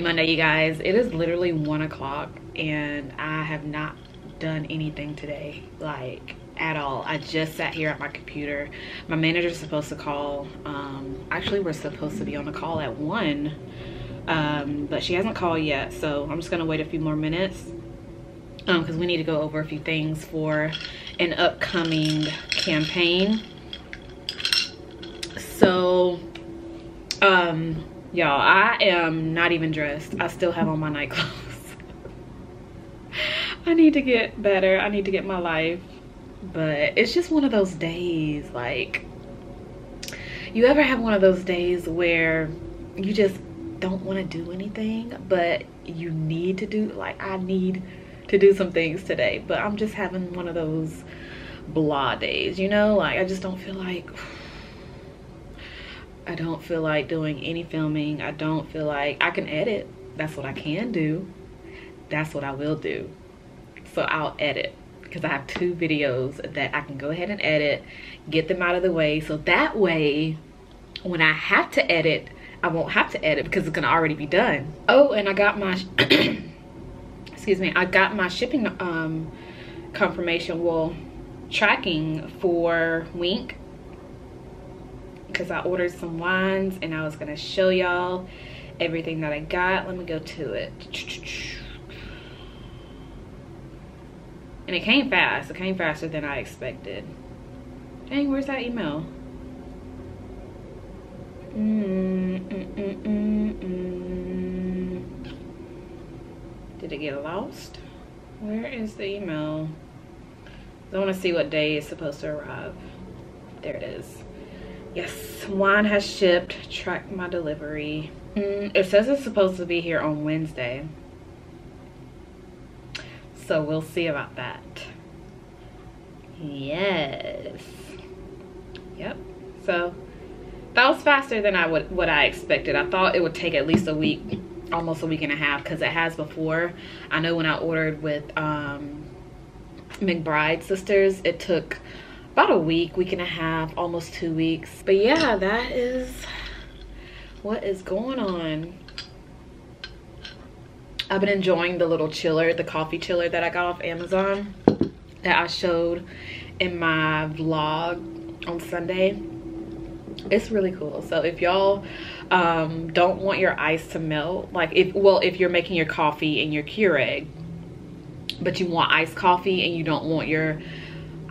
monday you guys. It is literally one o'clock and i have not done anything today like at all. I just sat here at my computer. My manager's supposed to call um actually we're supposed to be on a call at one um but she hasn't called yet so i'm just gonna wait a few more minutes um because we need to go over a few things for an upcoming campaign. So um y'all i am not even dressed. I still have on my night clothes. I need to get better. I need to get my life. But it's just one of those days like you ever have one of those days where you just don't want to do anything but you need to do like i need to do some things today but i'm just having one of those blah days you know? Like i just don't feel like I don't feel like doing any filming. I don't feel like I can edit. That's what I can do. That's what I will do. So I'll edit because I have two videos that I can go ahead and edit, get them out of the way. So that way, when I have to edit, I won't have to edit because it's gonna already be done. Oh, and I got my, excuse me, I got my shipping um, confirmation, well, tracking for Winc because I ordered some wines and I was gonna show y'all everything that I got. Let me go to it. And it came fast. It came faster than I expected. Dang, where's that email? Did it get lost? Where is the email? I want to see what day it's supposed to arrive. There it is. Yes, wine has shipped. Track my delivery. Mm, it says it's supposed to be here on Wednesday. So we'll see about that. Yes. Yep. So that was faster than I would what I expected. I thought it would take at least a week, almost a week and a half, because it has before. I know when I ordered with um, McBride Sisters, it took about a week, week and a half, almost two weeks. But yeah, that is what is going on. I've been enjoying the little chiller, the coffee chiller that I got off Amazon that I showed in my vlog on Sunday. It's really cool. So if y'all um, don't want your ice to melt, like if, well, if you're making your coffee in your Keurig, but you want iced coffee and you don't want your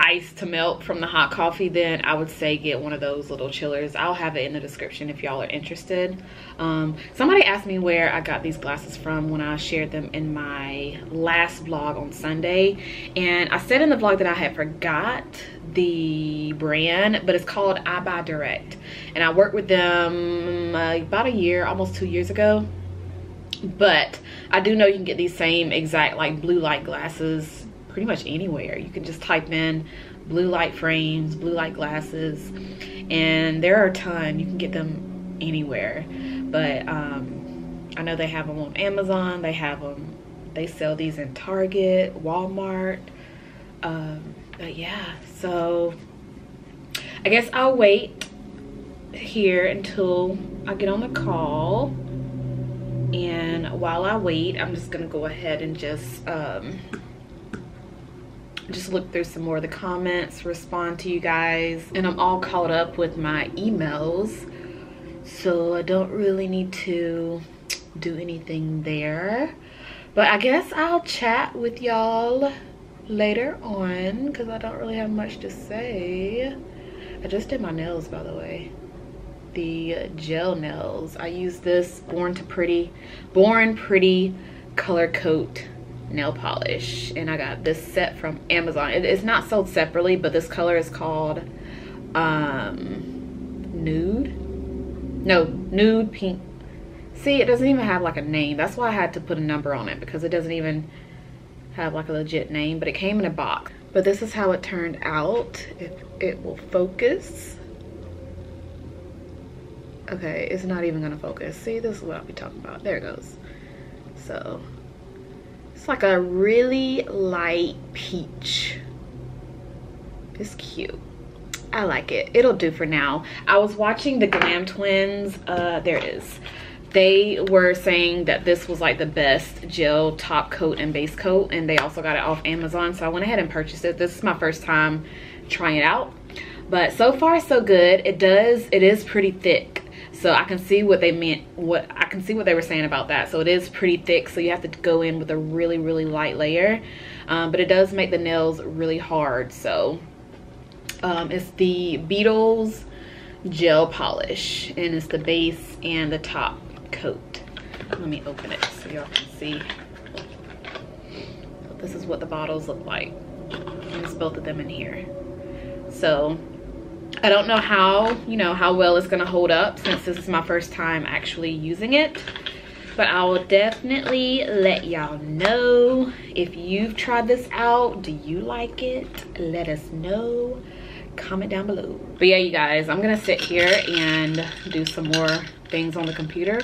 ice to melt from the hot coffee then i would say get one of those little chillers. I'll have it in the description if y'all are interested. Um, somebody asked me where i got these glasses from when i shared them in my last vlog on sunday. And i said in the vlog that i had forgot the brand but it's called i buy direct. And i worked with them uh, about a year almost two years ago. But i do know you can get these same exact like blue light glasses pretty much anywhere. You can just type in blue light frames, blue light glasses, and there are a ton. You can get them anywhere. But um, I know they have them on Amazon. They have them, they sell these in Target, Walmart. Um, but yeah, so I guess I'll wait here until I get on the call. And while I wait, I'm just gonna go ahead and just um, just look through some more of the comments, respond to you guys. And I'm all caught up with my emails. So I don't really need to do anything there. But I guess I'll chat with y'all later on because I don't really have much to say. I just did my nails, by the way. The gel nails. I use this Born to Pretty, Born Pretty Color Coat nail polish and I got this set from Amazon. It, it's not sold separately, but this color is called um, Nude. No, Nude Pink. See, it doesn't even have like a name. That's why I had to put a number on it because it doesn't even have like a legit name, but it came in a box. But this is how it turned out. If it will focus. Okay, it's not even gonna focus. See, this is what I'll be talking about. There it goes. So like a really light peach. It's cute. I like it. It'll do for now. I was watching the Glam Twins. Uh, there it is. they were saying that this was like the best gel top coat and base coat and they also got it off Amazon so I went ahead and purchased it this is my first time trying it out but so far so good it does it is pretty thick so I can see what they meant what I can see what they were saying about that. So it is pretty thick so you have to go in with a really really light layer. Um, but it does make the nails really hard. So um, it's the Beetles gel polish and it's the base and the top coat. Let me open it so y'all can see. This is what the bottles look like. It's both of them in here. So I don't know how, you know, how well it's gonna hold up since this is my first time actually using it. But I will definitely let y'all know if you've tried this out. Do you like it? Let us know. Comment down below. But yeah, you guys, I'm gonna sit here and do some more things on the computer.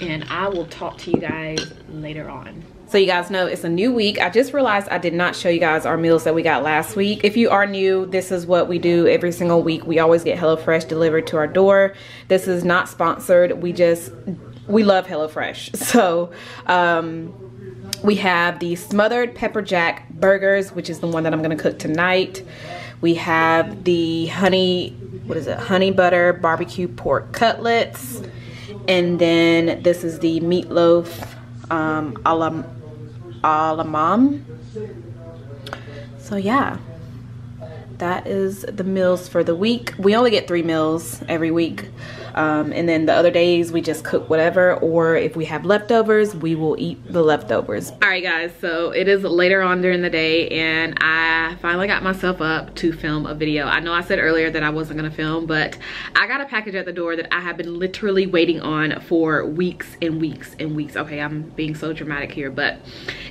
And I will talk to you guys later on so you guys know it's a new week. I just realized i did not show you guys our meals that we got last week. If you are new this is what we do every single week. We always get HelloFresh delivered to our door. This is not sponsored. We just we love HelloFresh. So um we have the smothered pepper jack burgers which is the one that i'm to cook tonight. We have the honey what is it? Honey butter barbecue pork cutlets. And then this is the meatloaf um, a la a mom. So yeah, that is the meals for the week. We only get three meals every week. Um, and then the other days we just cook whatever or if we have leftovers we will eat the leftovers. All right guys so it is later on during the day and i finally got myself up to film a video. I know i said earlier that i wasn't gonna film but i got a package at the door that i have been literally waiting on for weeks and weeks and weeks. Okay i'm being so dramatic here but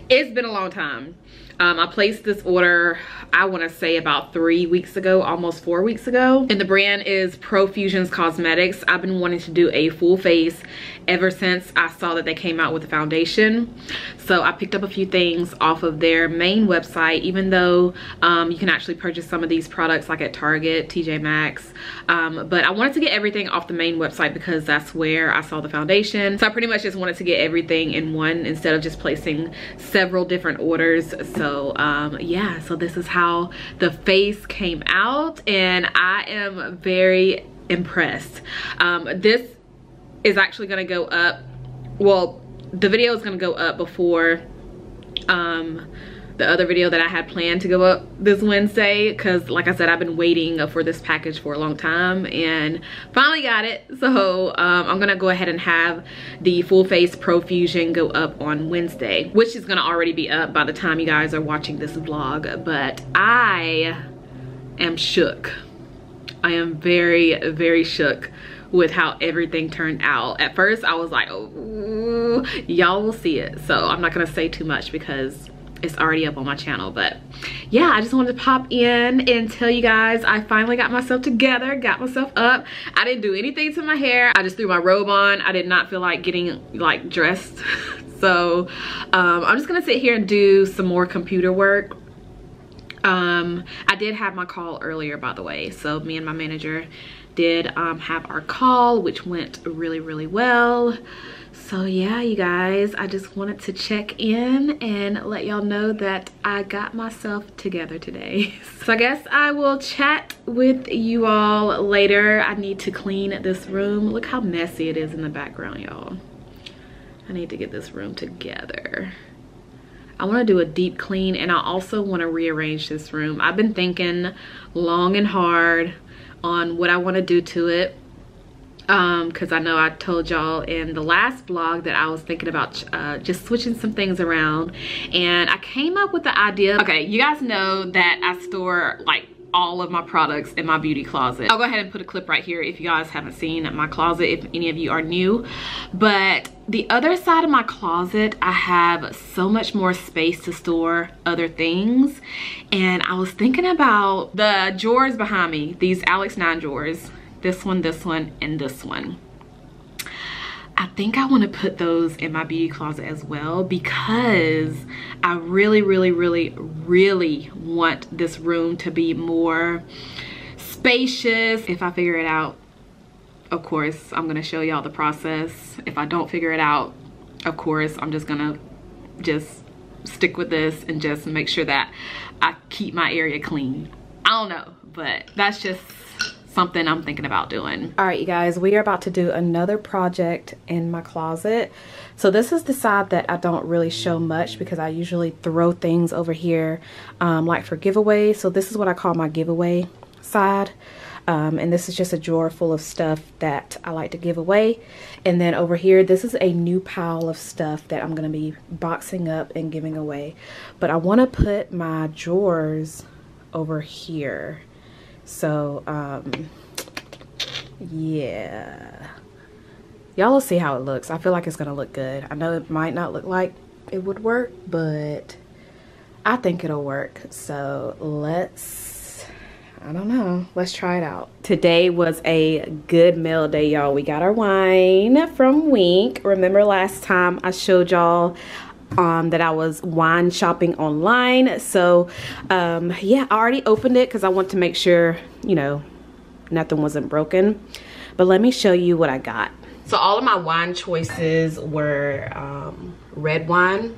it's been a long time um, I placed this order, I wanna say about three weeks ago, almost four weeks ago. And the brand is Profusions Cosmetics. I've been wanting to do a full face ever since I saw that they came out with a foundation. So I picked up a few things off of their main website, even though um, you can actually purchase some of these products like at Target, TJ Maxx. Um, but I wanted to get everything off the main website because that's where I saw the foundation. So I pretty much just wanted to get everything in one instead of just placing several different orders. So um, yeah, so this is how the face came out and I am very impressed. Um, this is actually gonna go up well the video is gonna go up before um the other video that I had planned to go up this Wednesday because like I said I've been waiting for this package for a long time and finally got it so um, I'm gonna go ahead and have the full face profusion go up on Wednesday which is gonna already be up by the time you guys are watching this vlog but I am shook I am very very shook with how everything turned out. At first, I was like, oh, y'all will see it. So I'm not gonna say too much because it's already up on my channel but yeah i just wanted to pop in and tell you guys i finally got myself together got myself up. I didn't do anything to my hair. I just threw my robe on. I did not feel like getting like dressed. So um, i'm just gonna sit here and do some more computer work. Um, i did have my call earlier by the way. So me and my manager did um, have our call, which went really, really well. So yeah, you guys, I just wanted to check in and let y'all know that I got myself together today. So I guess I will chat with you all later. I need to clean this room. Look how messy it is in the background, y'all. I need to get this room together. I want to do a deep clean and I also want to rearrange this room. I've been thinking long and hard on what I want to do to it um because i know i told y'all in the last vlog that i was thinking about uh, just switching some things around. And i came up with the idea. Okay you guys know that i store like all of my products in my beauty closet. I'll go ahead and put a clip right here if you guys haven't seen my closet if any of you are new. But the other side of my closet i have so much more space to store other things. And i was thinking about the drawers behind me these alex 9 drawers this one this one and this one I think I want to put those in my beauty closet as well because I really, really, really, really want this room to be more spacious if I figure it out of course, I'm gonna show y'all the process. If I don't figure it out, of course, I'm just gonna just stick with this and just make sure that I keep my area clean. I don't know, but that's just something I'm thinking about doing. All right, you guys, we are about to do another project in my closet. So this is the side that I don't really show much because I usually throw things over here um, like for giveaways. So this is what I call my giveaway side. Um, and this is just a drawer full of stuff that I like to give away. And then over here, this is a new pile of stuff that I'm going to be boxing up and giving away. But I want to put my drawers over here. So, um, yeah. Y'all will see how it looks. I feel like it's going to look good. I know it might not look like it would work, but I think it'll work. So let's I don't know. Let's try it out. Today was a good meal day, y'all. We got our wine from Winc. Remember last time I showed y'all um, that I was wine shopping online. So, um, yeah, I already opened it because I want to make sure, you know, nothing wasn't broken. But let me show you what I got. So all of my wine choices were um, red wine.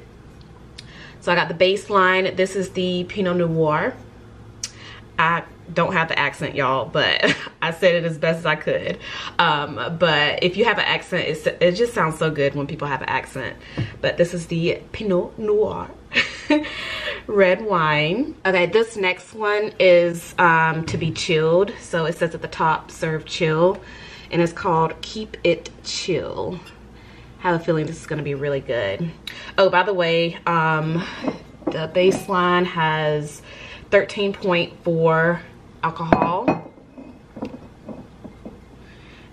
So I got the baseline. This is the Pinot Noir. I don't have the accent y'all but i said it as best as i could. Um, but if you have an accent it just sounds so good when people have an accent. But this is the pinot noir red wine. Okay this next one is um, to be chilled. So it says at the top serve chill and it's called keep it chill. I have a feeling this is going to be really good. Oh by the way um, the baseline has 13.4 alcohol.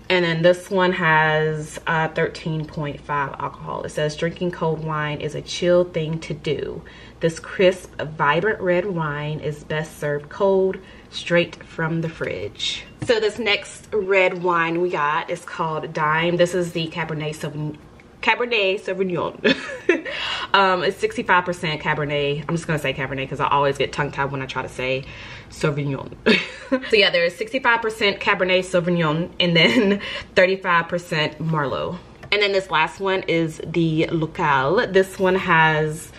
And then this one has uh, 13.5 alcohol. It says drinking cold wine is a chill thing to do. This crisp, vibrant red wine is best served cold, straight from the fridge. So this next red wine we got is called Dime. This is the Cabernet Sauvignon Cabernet Sauvignon. um, it's 65% Cabernet. I'm just gonna say Cabernet because I always get tongue tied when I try to say Sauvignon. so yeah, there's 65% Cabernet Sauvignon and then 35% Merlot. And then this last one is the Local. This one has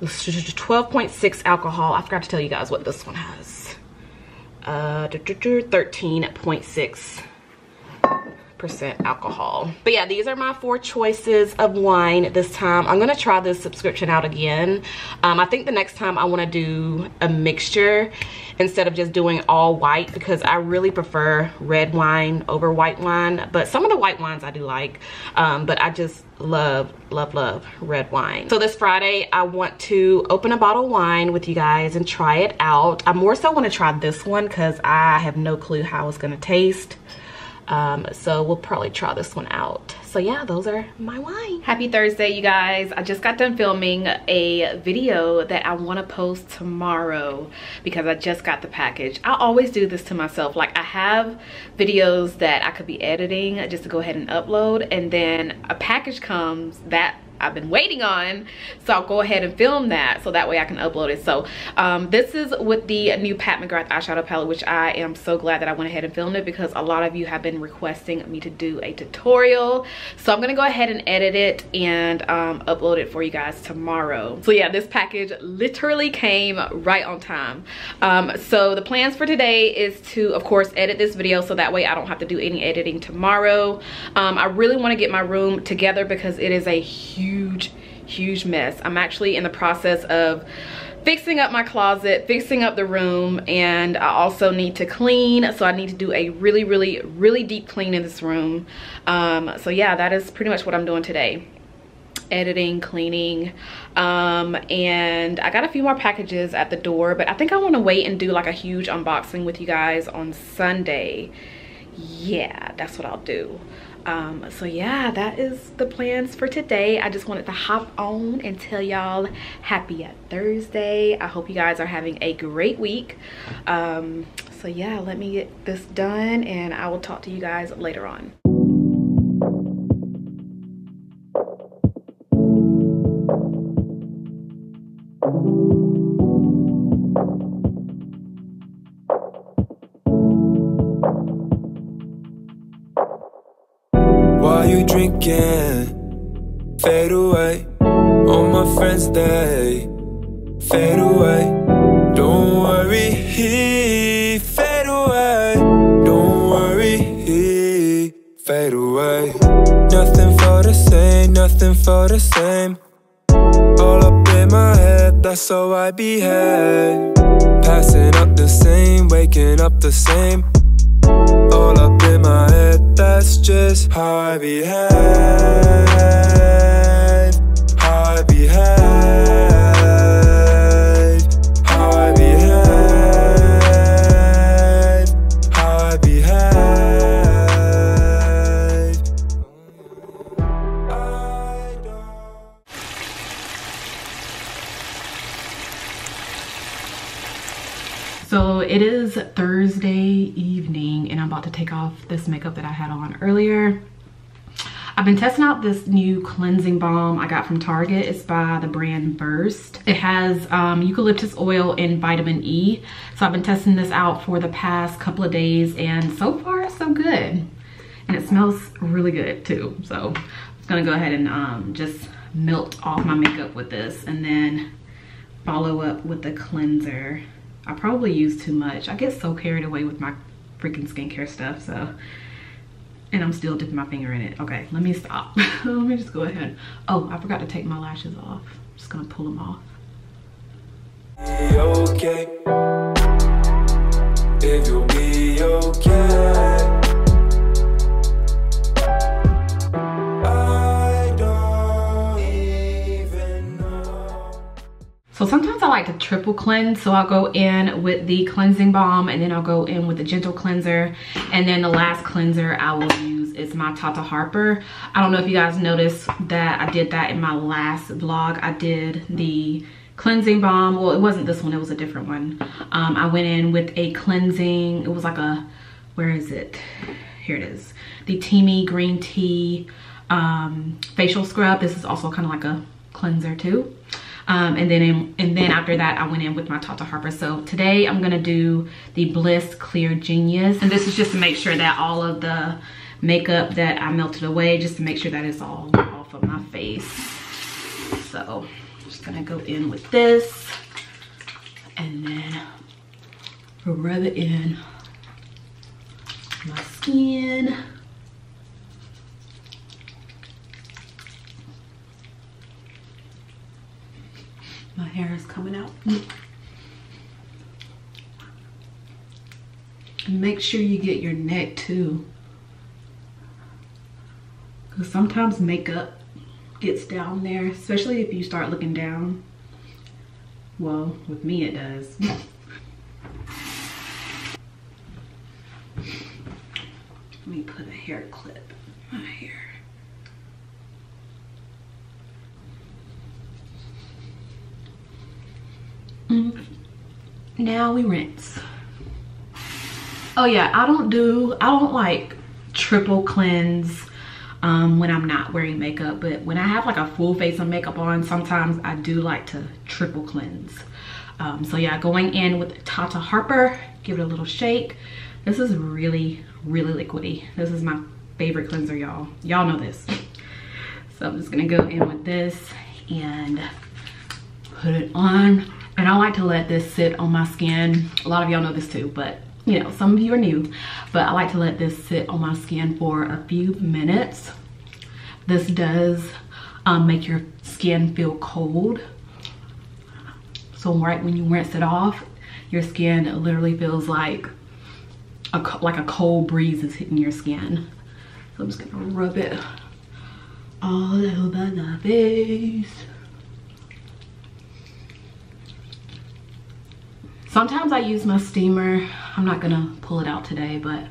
12.6 alcohol. I forgot to tell you guys what this one has. Uh, 13.6 percent alcohol. But yeah these are my four choices of wine this time. I'm gonna try this subscription out again. Um, i think the next time i want to do a mixture instead of just doing all white because i really prefer red wine over white wine. But some of the white wines i do like um, but i just love love love red wine. So this friday i want to open a bottle of wine with you guys and try it out. I more so want to try this one because i have no clue how it's gonna taste um, so we'll probably try this one out. So yeah, those are my wine. Happy Thursday, you guys. I just got done filming a video that I want to post tomorrow because I just got the package. I always do this to myself. Like I have videos that I could be editing just to go ahead and upload and then a package comes that I've been waiting on. So I'll go ahead and film that so that way I can upload it. So um, this is with the new Pat McGrath eyeshadow palette, which I am so glad that I went ahead and filmed it because a lot of you have been requesting me to do a tutorial. So I'm gonna go ahead and edit it and um, upload it for you guys tomorrow. So yeah, this package literally came right on time. Um, so the plans for today is to, of course, edit this video so that way I don't have to do any editing tomorrow. Um, I really wanna get my room together because it is a huge huge, huge mess. I'm actually in the process of fixing up my closet, fixing up the room, and I also need to clean. So I need to do a really, really, really deep clean in this room. Um, so yeah, that is pretty much what I'm doing today editing cleaning um, and i got a few more packages at the door but i think i want to wait and do like a huge unboxing with you guys on sunday yeah that's what i'll do um so yeah that is the plans for today. I just wanted to hop on and tell y'all happy thursday. I hope you guys are having a great week. Um so yeah let me get this done and i will talk to you guys later on drinking. Fade away All my friends' day. Fade away. Don't worry, fade away. Don't worry, fade away. Nothing for the same, nothing for the same. All up in my head, that's how I behave. Passing up the same, waking up the same. That's just how I behave. How I behave. About to take off this makeup that I had on earlier. I've been testing out this new cleansing balm I got from Target. It's by the brand Versed. It has um, eucalyptus oil and vitamin E. So I've been testing this out for the past couple of days and so far so good. And it smells really good too. So I'm gonna go ahead and um, just melt off my makeup with this and then follow up with the cleanser. I probably use too much. I get so carried away with my freaking skincare stuff, so. And I'm still dipping my finger in it. Okay, let me stop. let me just go ahead. Oh, I forgot to take my lashes off. I'm just gonna pull them off. okay. If you'll be okay. So sometimes I like to triple cleanse. So I'll go in with the cleansing balm and then I'll go in with the gentle cleanser. And then the last cleanser I will use is my Tata Harper. I don't know if you guys noticed that I did that in my last vlog. I did the cleansing balm. Well, it wasn't this one, it was a different one. Um, I went in with a cleansing, it was like a, where is it? Here it is. The Teami Green Tea um, facial scrub. This is also kind of like a cleanser too. Um, and then and then after that, I went in with my Tata Harper. So today I'm gonna do the Bliss Clear Genius. And this is just to make sure that all of the makeup that I melted away, just to make sure that it's all off of my face. So I'm just gonna go in with this and then rub it in my skin. My hair is coming out. Make sure you get your neck too. Because sometimes makeup gets down there, especially if you start looking down. Well, with me it does. Let me put a hair clip in my hair. Mm. Now we rinse. Oh yeah, I don't do, I don't like triple cleanse um, when I'm not wearing makeup. But when I have like a full face of makeup on, sometimes I do like to triple cleanse. Um, so yeah, going in with Tata Harper, give it a little shake. This is really, really liquidy. This is my favorite cleanser, y'all. Y'all know this. So I'm just gonna go in with this and put it on. And I like to let this sit on my skin. A lot of y'all know this too, but you know, some of you are new, but I like to let this sit on my skin for a few minutes. This does um, make your skin feel cold. So right when you rinse it off, your skin literally feels like a, like a cold breeze is hitting your skin. So I'm just gonna rub it all over my face. Sometimes I use my steamer. I'm not gonna pull it out today, but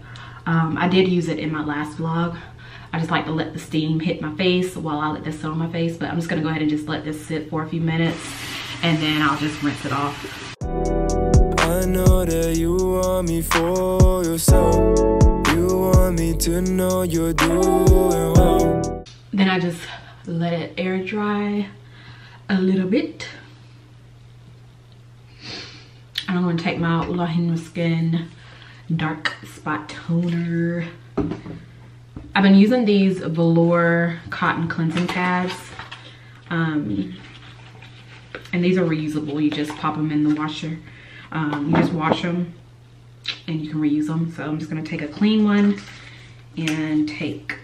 um, I did use it in my last vlog. I just like to let the steam hit my face while I let this sit on my face, but I'm just gonna go ahead and just let this sit for a few minutes and then I'll just rinse it off. I know that you want me for yourself. You want me to know you're doing well. Then I just let it air dry a little bit. And I'm gonna take my Ole Henriksen Dark Spot Toner. I've been using these velour cotton cleansing pads. Um, and these are reusable. You just pop them in the washer. Um, you just wash them and you can reuse them. So I'm just gonna take a clean one and take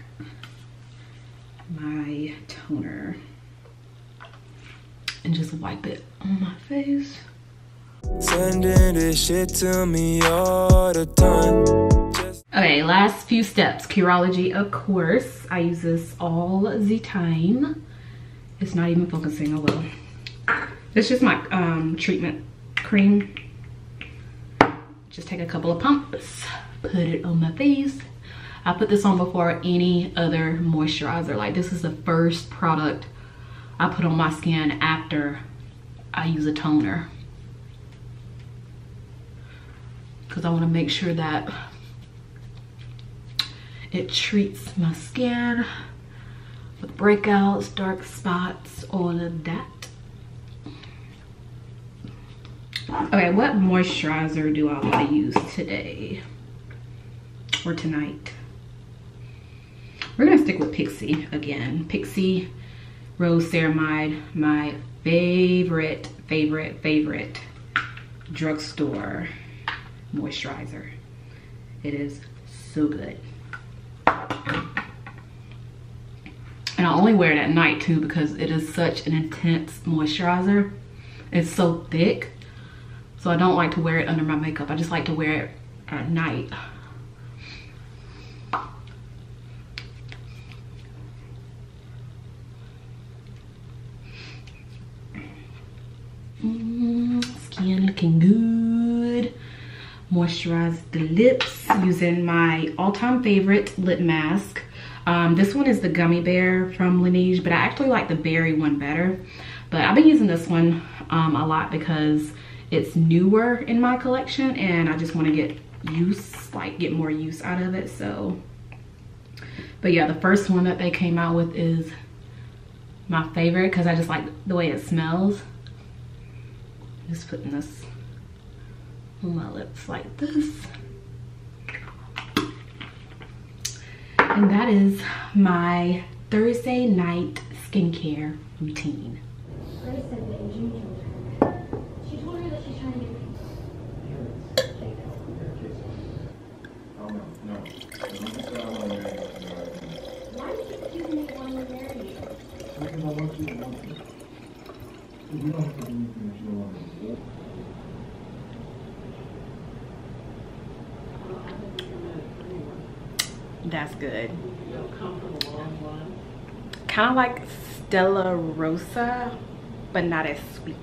my toner and just wipe it on my face. Sending this shit to me all the time. Okay, last few steps. Curology, of course. I use this all the time. It's not even focusing, a little. It's just my um, treatment cream. Just take a couple of pumps, put it on my face. I put this on before any other moisturizer. Like this is the first product I put on my skin after I use a toner. Because I want to make sure that it treats my skin with breakouts, dark spots, all of that. Okay, what moisturizer do I want to use today or tonight? We're gonna stick with Pixi again. Pixi Rose Ceramide, my favorite, favorite, favorite drugstore moisturizer. It is so good. And I only wear it at night too because it is such an intense moisturizer. It's so thick. So I don't like to wear it under my makeup. I just like to wear it at night. Mm, skin looking good. Moisturize the lips using my all-time favorite lip mask. Um, this one is the gummy bear from Laneige, but I actually like the berry one better. But I've been using this one um, a lot because it's newer in my collection and I just want to get use, like get more use out of it. So, but yeah, the first one that they came out with is my favorite because I just like the way it smells. Just putting this on my lips like this. And that is my Thursday night skincare routine. Grace said that June killed her. She told her that she's trying to get Oh, no, no. You can say I want to marry you, you know, Why do you keep me wanting to marry you? Because I want you to want me. You don't have to do anything that you don't want to do. That's good. Kind of like Stella Rosa, but not as sweet.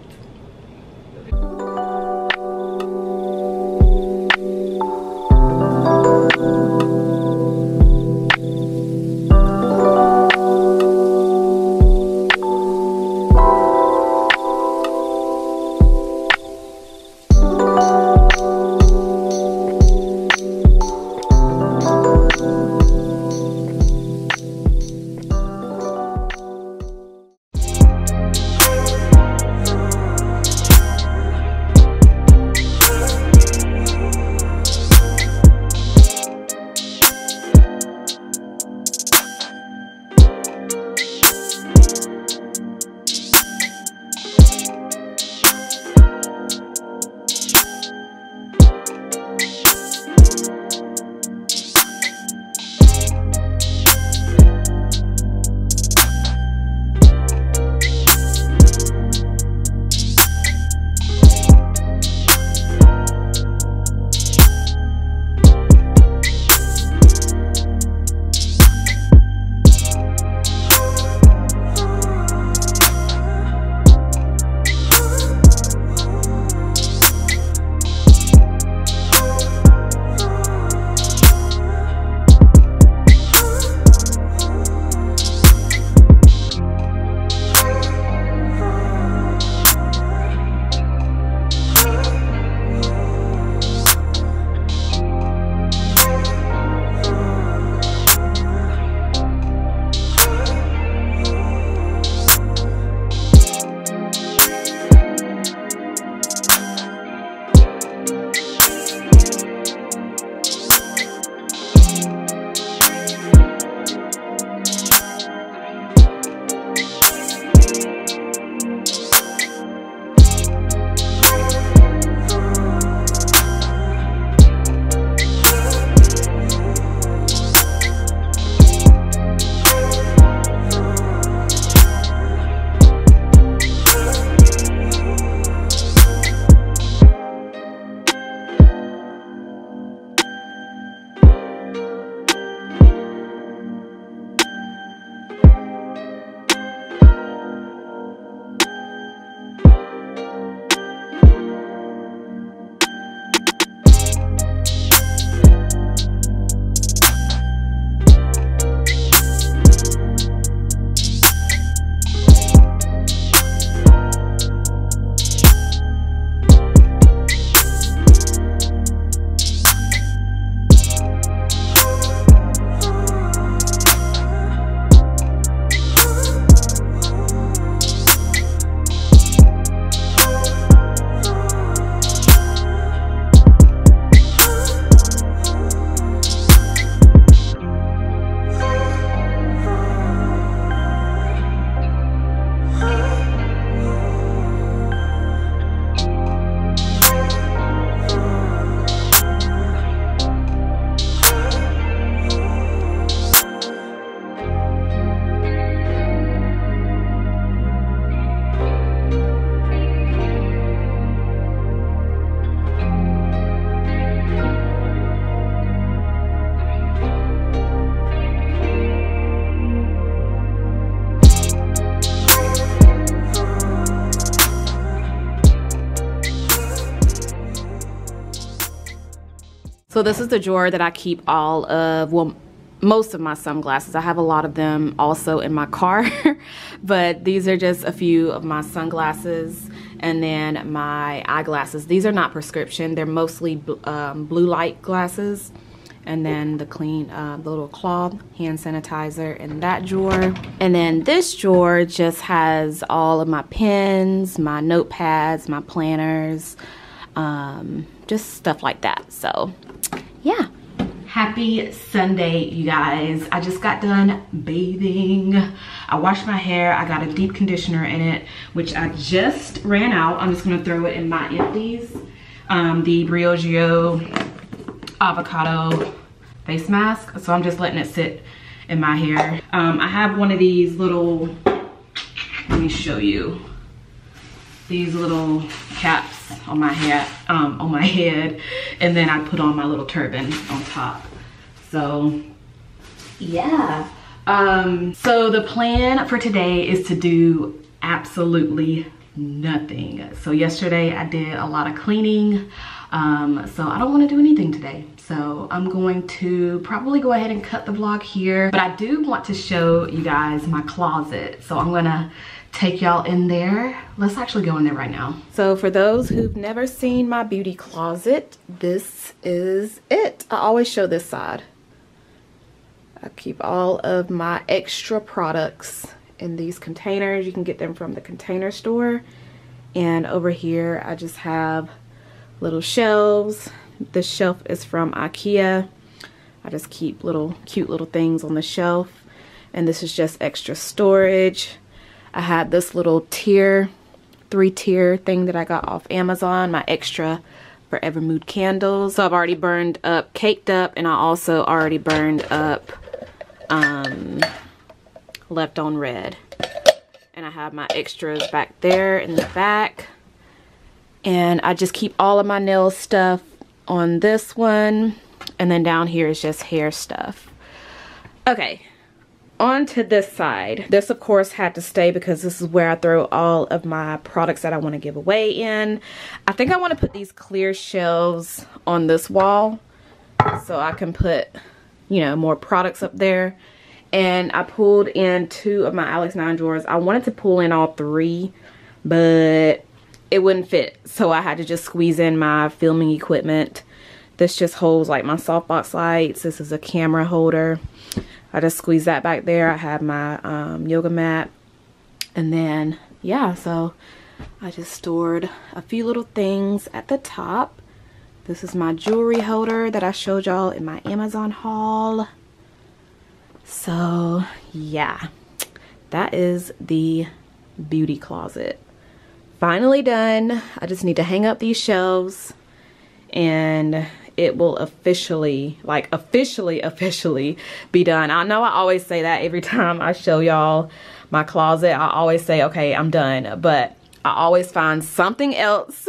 This is the drawer that I keep all of, well, most of my sunglasses. I have a lot of them also in my car, but these are just a few of my sunglasses and then my eyeglasses. These are not prescription. They're mostly um, blue light glasses. And then the clean, uh, the little cloth hand sanitizer in that drawer. And then this drawer just has all of my pens, my notepads, my planners, um, just stuff like that. So yeah. Happy Sunday, you guys. I just got done bathing. I washed my hair. I got a deep conditioner in it, which I just ran out. I'm just gonna throw it in my empties. Um, the Briogeo avocado face mask. So I'm just letting it sit in my hair. Um, I have one of these little, let me show you. These little caps on my hat, um, on my head, and then I put on my little turban on top. So yeah. Um, so the plan for today is to do absolutely nothing. So yesterday I did a lot of cleaning. Um, so I don't want to do anything today. So I'm going to probably go ahead and cut the vlog here. But I do want to show you guys my closet. So I'm gonna take y'all in there. Let's actually go in there right now. So for those who've never seen my beauty closet, this is it. I always show this side. I keep all of my extra products in these containers. You can get them from the container store. And over here, I just have little shelves. This shelf is from Ikea. I just keep little cute little things on the shelf. And this is just extra storage. I had this little tier, three tier thing that I got off Amazon, my extra Forvr Mood candles. So I've already burned up, caked up, and I also already burned up um, left on red. And I have my extras back there in the back. And I just keep all of my nail stuff on this one. And then down here is just hair stuff. Okay, onto this side. This of course had to stay because this is where I throw all of my products that I want to give away in. I think I want to put these clear shelves on this wall so I can put, you know, more products up there. And I pulled in two of my Alex 9 drawers. I wanted to pull in all three, but it wouldn't fit. So I had to just squeeze in my filming equipment. This just holds like my softbox lights. This is a camera holder. I just squeezed that back there. I have my um, yoga mat. And then, yeah, so I just stored a few little things at the top. This is my jewelry holder that I showed y'all in my Amazon haul. So, yeah, that is the beauty closet. Finally done. I just need to hang up these shelves and it will officially, like officially, officially be done. I know I always say that every time I show y'all my closet. I always say, okay, I'm done. But I always find something else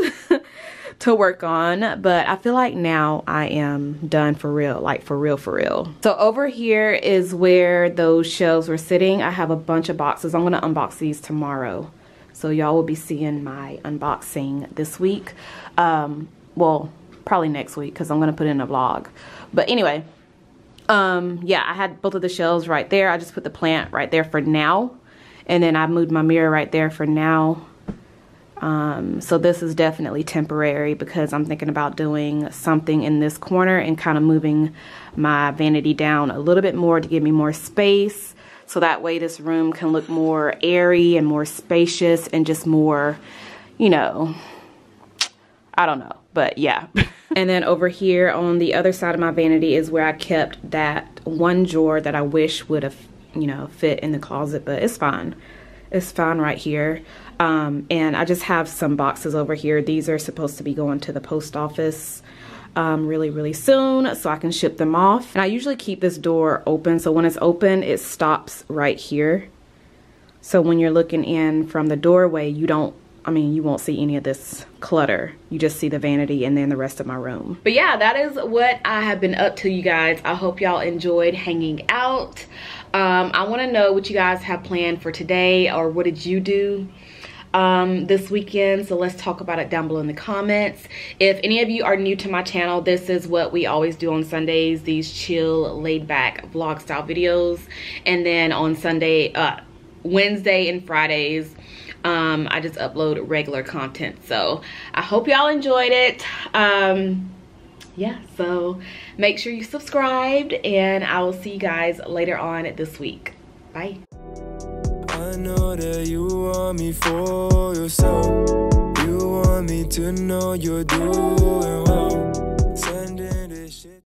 to work on. But I feel like now I am done for real, like for real, for real. So over here is where those shelves were sitting. I have a bunch of boxes. I'm to unbox these tomorrow. So y'all will be seeing my unboxing this week. Um, well, probably next week because I'm going to put in a vlog. But anyway, um, yeah, I had both of the shelves right there. I just put the plant right there for now. And then I moved my mirror right there for now. Um, so this is definitely temporary because I'm thinking about doing something in this corner and kind of moving my vanity down a little bit more to give me more space. So that way this room can look more airy and more spacious and just more, you know, I don't know, but yeah. and then over here on the other side of my vanity is where I kept that one drawer that I wish would have, you know, fit in the closet, but it's fine. It's fine right here. Um, and I just have some boxes over here. These are supposed to be going to the post office um, really, really soon so I can ship them off. And I usually keep this door open. So when it's open, it stops right here. So when you're looking in from the doorway, you don't I mean, you won't see any of this clutter. You just see the vanity and then the rest of my room. But yeah, that is what I have been up to, you guys. I hope y'all enjoyed hanging out. Um, I want to know what you guys have planned for today or what did you do? um, this weekend. So let's talk about it down below in the comments. If any of you are new to my channel, this is what we always do on Sundays. These chill, laid back vlog style videos. And then on Sunday, uh, Wednesday and Fridays, um, I just upload regular content. So I hope y'all enjoyed it. Um, yeah, so make sure you subscribed and I will see you guys later on this week. Bye. I know that you want me for yourself. You want me to know you're doing well.